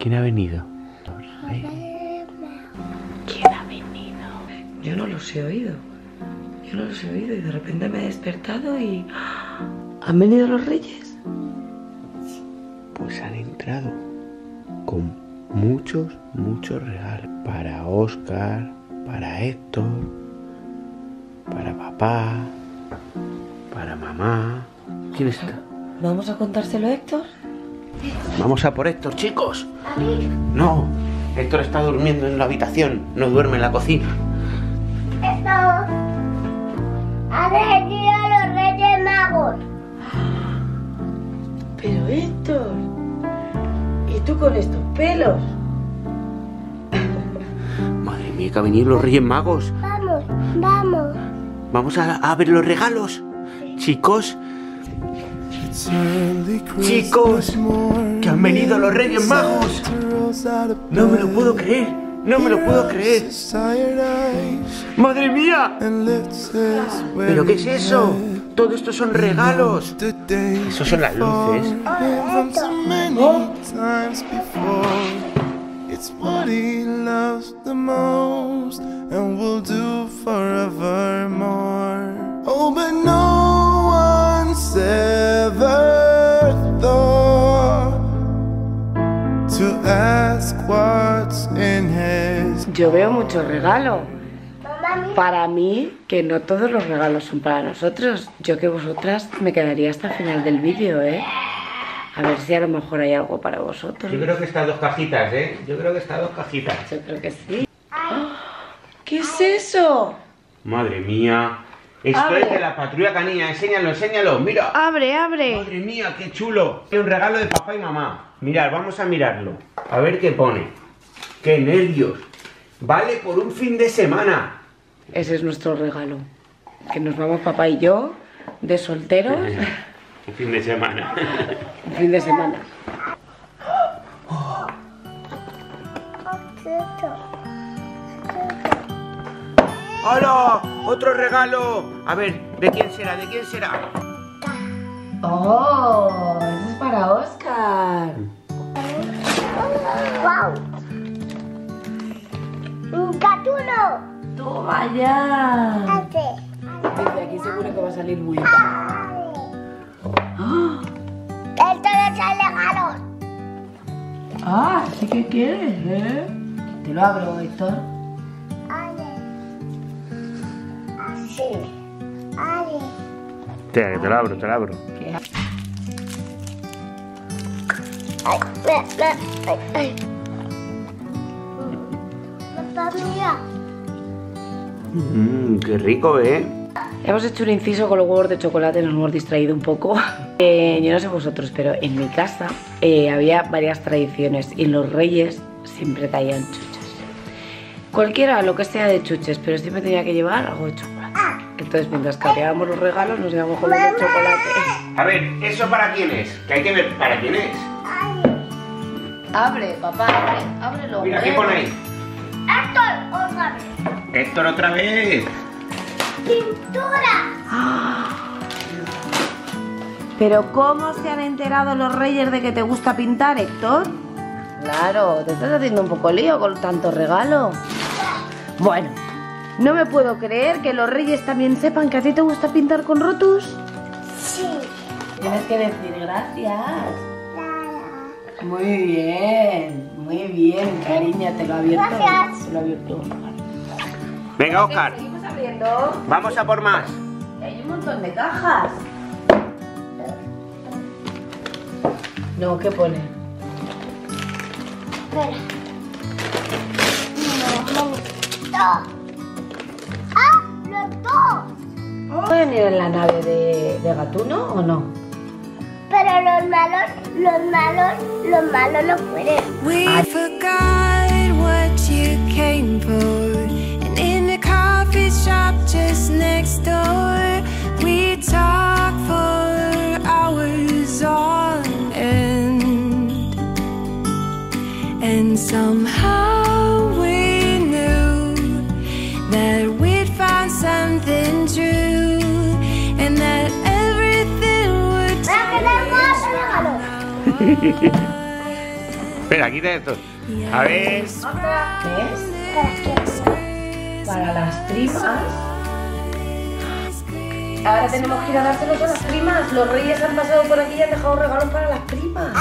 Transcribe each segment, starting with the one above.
¿Quién ha venido? ¿Quién ha venido? Yo no los he oído. Yo no los he oído y de repente me he despertado y... ¿Han venido los reyes? Pues han entrado con muchos, muchos regalos. Para Oscar, para Héctor, para papá, para mamá. ¿Quién está? ¿Vamos a contárselo a Héctor? Vamos a por Héctor, chicos. No, Héctor está durmiendo en la habitación, no duerme en la cocina. Esto ha venido los Reyes Magos. Pero Héctor... ¿Y tú con estos pelos? Madre mía, que ha venido los Reyes Magos. Vamos, vamos. Vamos a, a ver los regalos. Chicos, chicos, que han venido los Reyes Magos. No me lo puedo creer, no me lo puedo creer. Madre mía, ¿pero qué es eso? Todo esto son regalos. Eso son las luces. It's what he loves the most and will do forevermore. Oh, but no one's ever what's in his Yo veo mucho regalo. Para mí, que no todos los regalos son para nosotros. Yo que vosotras me quedaría hasta el final del vídeo, ¿eh? A ver si a lo mejor hay algo para vosotros. Yo creo que estas dos cajitas, ¿eh? Yo creo que estas dos cajitas. Yo creo que sí. ¿Qué es eso? Madre mía. Esto es de la patrulla canina. Enséñalo, enséñalo. Mira. Abre, abre. Madre mía, qué chulo. Es un regalo de papá y mamá. Mirad, vamos a mirarlo. A ver qué pone. Qué nervios. Vale por un fin de semana. Ese es nuestro regalo. Que nos vamos papá y yo de solteros Un fin de semana. un fin de semana. ¡Hola! ¡Otro regalo! A ver, ¿de quién será? ¿De quién será? ¡Oh! Eso es para Oscar. ¡Wow! ¡Un gatuno! ¡Toma ya! Este. Desde aquí seguro que va a salir muy bien. Esto es el regalo. Ah, sí que quieres, ¿eh? Te lo abro, Héctor. Que te lo abro, te lo abro. Mmm, qué rico, ¿eh? Hemos hecho un inciso con los huevos de chocolate, nos hemos distraído un poco. Eh, yo no sé vosotros, pero en mi casa eh, había varias tradiciones y los reyes siempre traían chuches. Cualquiera, lo que sea de chuches, pero siempre tenía que llevar algo de chocolate. Entonces, mientras cambiábamos los regalos, nos íbamos con los de chocolate. A ver, ¿eso para quién es? Que hay que ver para quién es. Abre, papá, abre, ábrelo. Mira, ¿qué pone ahí? Héctor, otra vez. Héctor otra vez. Pintura. Pero ¿cómo se han enterado los reyes de que te gusta pintar, Héctor? Claro, te estás haciendo un poco lío con tanto regalo. Bueno, no me puedo creer que los reyes también sepan que a ti te gusta pintar con rotus. Sí. Tienes que decir gracias. Muy bien, muy bien, cariño, te lo he abierto. Gracias. Te lo he abierto. Venga, Oscar, Seguimos abriendo. vamos a por más. Hay un montón de cajas. No, ¿qué pone? Espera. No, no. Dos! ¿Pueden ir en la nave de, de Gatuno o no? Pero los malos, los malos, los malos no pueden. We forgot what you came for. And in the coffee shop just next door, we talked for hours on end. And somehow Espera, quita esto. A ver. ¿Ves? Para las primas. Ahora tenemos que ir a dárselos a las primas. Los reyes han pasado por aquí y han dejado regalos para las primas.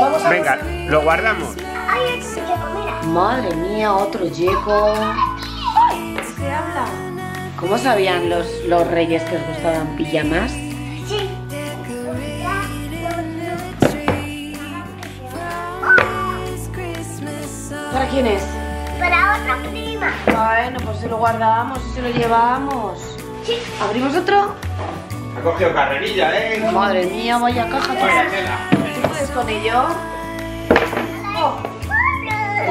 Vamos a Venga, lo guardamos. Ay, es que mira. Madre mía, otro yeco. ¿Qué habla? ¿Cómo sabían los, los reyes que os gustaban pijamas? Quién es? Para otra prima. Bueno, pues se lo guardamos y se lo llevamos. Sí. ¿Abrimos otro? Ha cogido carrerilla, ¿eh? Madre mía, vaya caja. ¿Tú, Vaya tela. ¿Tú puedes con ello? Oh,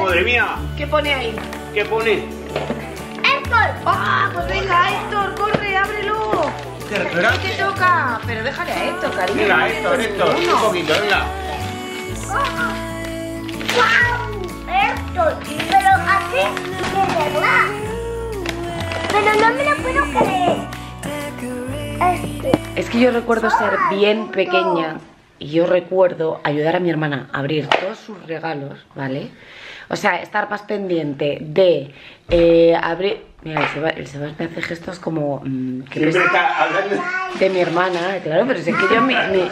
Madre mía, ¿Qué pone ahí? ¿qué pone? Esto. ¡Ah! Pues venga, Héctor, corre, ábrelo. ¿Qué ¿Qué te toca? Pero déjale a Héctor, cariño. Venga, esto, toques un poquito, venga. ¡Wow! Pero así de verdad. Pero no me lo puedo creer. Este. Es que yo recuerdo ser bien pequeña y yo recuerdo ayudar a mi hermana a abrir todos sus regalos, ¿vale? O sea, estar más pendiente de eh, abrir... Mira, el Sebas, el Sebas me hace gestos como... mm, que me- está hablando. de mi hermana, claro, pero es que yo... mi- mi-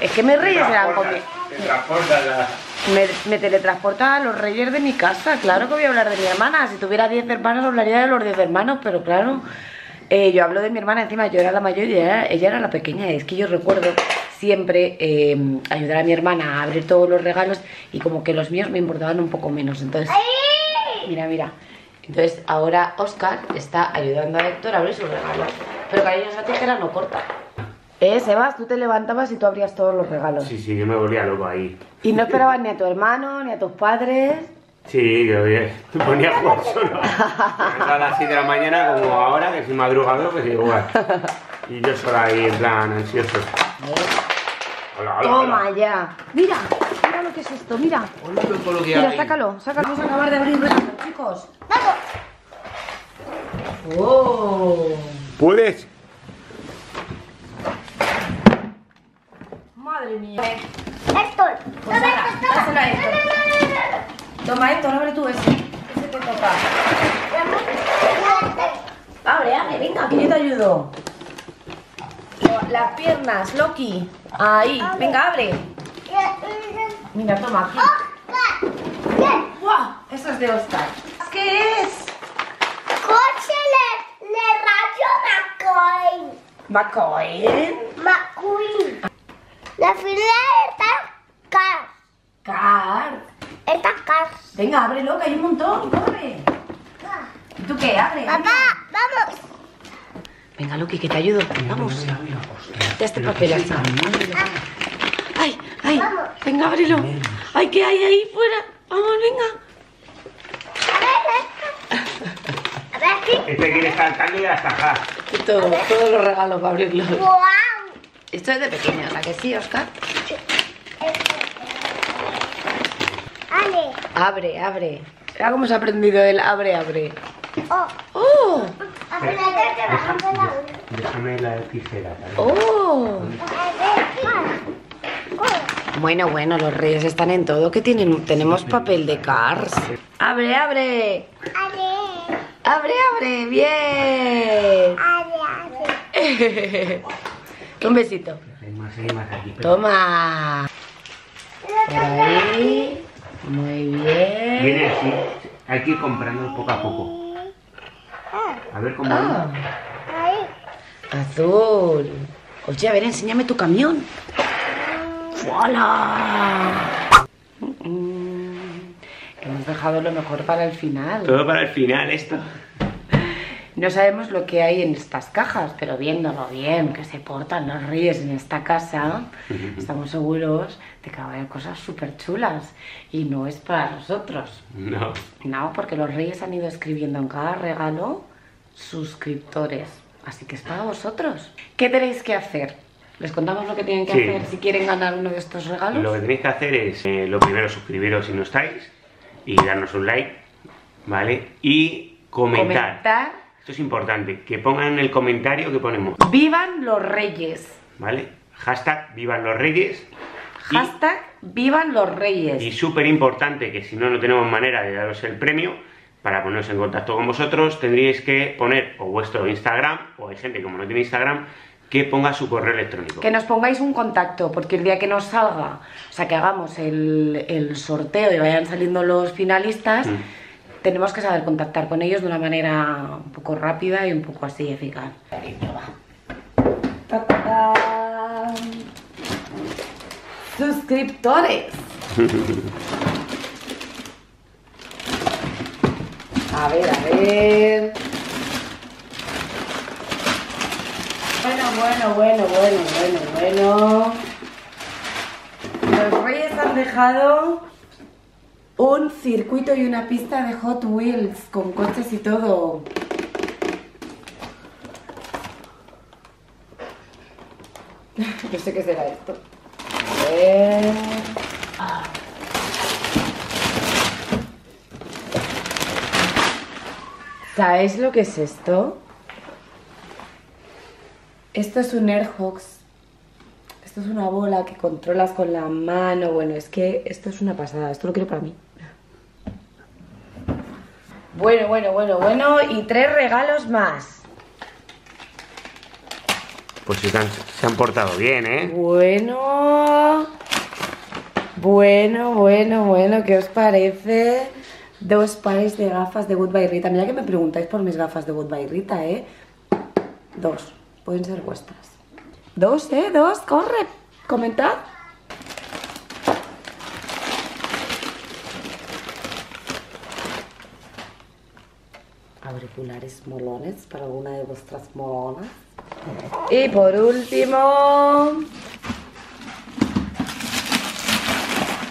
es que mis reyes eran con mi- Te transporta la... Me, me teletransporta a los reyes de mi casa, claro que voy a hablar de mi hermana. Si tuviera 10 hermanos, hablaría de los 10 hermanos, pero claro, eh, yo hablo de mi hermana, encima yo era la mayor y ella era, la pequeña. Es que yo recuerdo siempre eh, ayudar a mi hermana a abrir todos los regalos y como que los míos me importaban un poco menos. Entonces, mira, mira. Entonces ahora Oscar está ayudando a Héctor a abrir sus regalos. Pero cariño, esa tijera no corta. Eh, Sebas, tú te levantabas y tú abrías todos los regalos. Sí, sí, yo me volvía loco ahí. Y no esperabas ni a tu hermano, ni a tus padres. Sí, yo me ponía a jugar solo. A las 7 de la mañana, como ahora, que soy madrugador, pues igual. Y yo solo ahí, en plan, ansioso. Hola, hola, Toma hola. ya. Mira, mira lo que es esto, mira. Hola, qué todo lo que Mira, hay. sácalo, sácalo. Vamos a acabar de abrir regalos, chicos. Vamos. ¡Oh! ¿Puedes? Madre mía. Esto. Pues Toma, ahora, toma. dásela a Héctor. No, no, no, no, no. Toma, Héctor, abre tú ese. Ese te toca. Abre, abre, venga, que yo te ayudo. Las piernas, Loki. Ahí, venga, abre. Mira, toma, aquí. ¡Guau! Eso es de Oscar. ¿Qué es? Coche le, le rayo McCoy. ¿McCoy? La fila está Cars. Car. Está Cars. Venga, ábrelo, que hay un montón, corre. ¿Y tú qué? Abre. Papá, vamos. Venga, Loki, que te ayudo. Vamos. Ya este papel así. Ay, ay. Vamos. Venga, ábrelo. Ay, ¿qué hay ahí fuera? Vamos, venga. A ver, esto. A ver aquí. Este quiere saltarle y atajar. Y todo, todos los regalos para abrirlos. Esto es de pequeños, ¿a que sí, Oscar? Ale. Abre, abre. Mira cómo se ha aprendido el abre, abre. Oh. ¡Oh! Que. Déjame la tijera. ¡Oh! Bueno, bueno, los reyes están en todo. ¿Qué tienen? Tenemos papel de Cars. ¡Abre, abre! Ale. ¡Abre, abre! ¡Bien! Ale, ale. Un besito. Hay más, hay más aquí. pero- Toma. Por ahí. Muy bien. Viene así. Hay que ir comprando poco a poco. A ver cómo Ah, azul. Oye, a ver, enséñame tu camión. ¡Hola! Hemos dejado lo mejor para el final. Todo para el final esto. No sabemos lo que hay en estas cajas, pero viéndolo bien, que se portan los reyes en esta casa, estamos seguros de que va a haber cosas súper chulas. Y no es para nosotros. No. No, porque los reyes han ido escribiendo en cada regalo suscriptores. Así que es para vosotros. ¿Qué tenéis que hacer? ¿Les contamos lo que tienen que Sí. hacer si quieren ganar uno de estos regalos? Lo que tenéis que hacer es, eh, lo primero, suscribiros si no estáis y darnos un like, ¿vale? Y comentar. Comentar. Esto es importante, que pongan en el comentario que ponemos, ¡Vivan los reyes! ¿vale? Hashtag vivan los reyes Y- Hashtag vivan los reyes. Y súper importante que si no, no tenemos manera de daros el premio, para poneros en contacto con vosotros, tendríais que poner o vuestro Instagram, o hay gente como no tiene Instagram, que ponga su correo electrónico. Que nos pongáis un contacto, porque el día que nos salga, o sea, que hagamos el, el sorteo y vayan saliendo los finalistas, Mm. Tenemos que saber contactar con ellos de una manera un poco rápida y un poco así eficaz. Suscriptores. A ver, a ver. Bueno, bueno, bueno, bueno, bueno, bueno. Los reyes han dejado un circuito y una pista de Hot Wheels con coches y todo. Yo sé qué será esto. A ver. ¿Sabéis lo que es esto? Esto es un Airhox. Esto es una bola que controlas con la mano. Bueno, es que esto es una pasada. Esto lo quiero para mí. Bueno, bueno, bueno, bueno. Y tres regalos más. Pues que han- se han portado bien, ¿eh? Bueno. Bueno, bueno, bueno. ¿Qué os parece? Dos pares de gafas de Goodbye Rita. Mira que me preguntáis por mis gafas de Goodbye Rita, ¿eh? Dos. Pueden ser vuestras. Dos, ¿eh? Dos. Corre. Comentad. Molones para alguna de vuestras molonas. Y por último...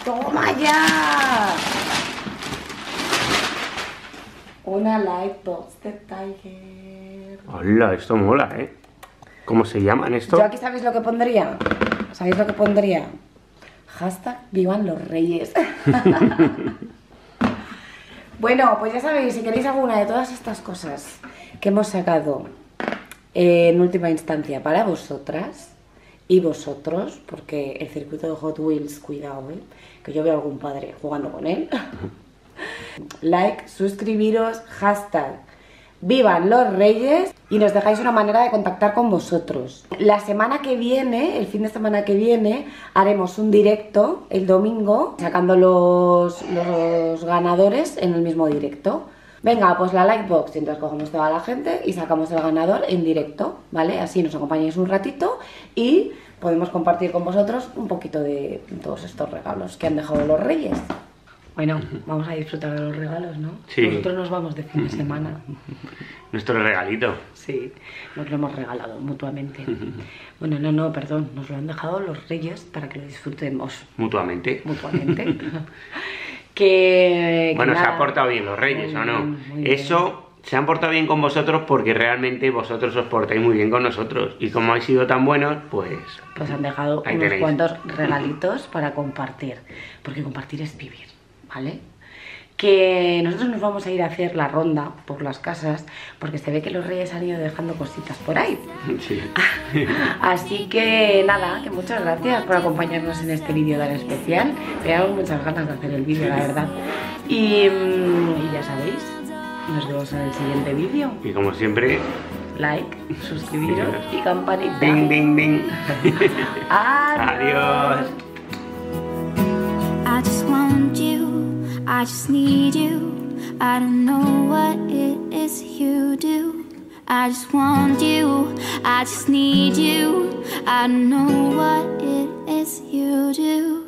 ¡Toma ya! Una Lightbox de Tiger. Hola, esto mola, ¿eh? ¿Cómo se llaman esto? Yo aquí sabéis lo que pondría. ¿Sabéis lo que pondría? Hashtag vivan los reyes. bueno, pues ya sabéis, si queréis alguna de todas estas cosas que hemos sacado eh, en última instancia para vosotras y vosotros, porque el circuito de Hot Wheels, cuidado, ¿eh? que yo veo a algún padre jugando con él. like, suscribiros, hashtag Vivan los Reyes y nos dejáis una manera de contactar con vosotros. La semana que viene, el fin de semana que viene, haremos un directo el domingo sacando los, ganadores en el mismo directo. Venga, pues la Lightbox entonces cogemos toda la gente y sacamos el ganador en directo, ¿vale? Así nos acompañáis un ratito y podemos compartir con vosotros un poquito de todos estos regalos que han dejado los Reyes. Bueno, vamos a disfrutar de los regalos, ¿no? Sí. Nosotros nos vamos de fin de semana. Nuestro regalito. Sí, nos lo hemos regalado mutuamente. Bueno, no, no, perdón, nos lo han dejado los reyes para que lo disfrutemos Mutuamente. mutuamente. que, que Bueno, se han portado bien los reyes, Muy ¿o no? bien, muy bien. Eso se han portado bien con vosotros porque realmente vosotros os portáis muy bien con nosotros. Y como habéis sido tan buenos, pues... Pues han dejado unos tenéis. cuantos regalitos para compartir. Porque compartir es vivir, ¿vale? Que nosotros nos vamos a ir a hacer la ronda por las casas porque se ve que los reyes han ido dejando cositas por ahí. Sí. Así que nada, que muchas gracias por acompañarnos en este vídeo tan especial. Teníamos muchas ganas de hacer el vídeo, la verdad. Y, mm, y ya sabéis, nos vemos en el siguiente vídeo. Y como siempre... Like, suscribiros y campanita. Ding, ding, ding. Adiós. Adiós. I just need you. I don't know what it is you do. I just want you, I just need you. I don't know what it is you do.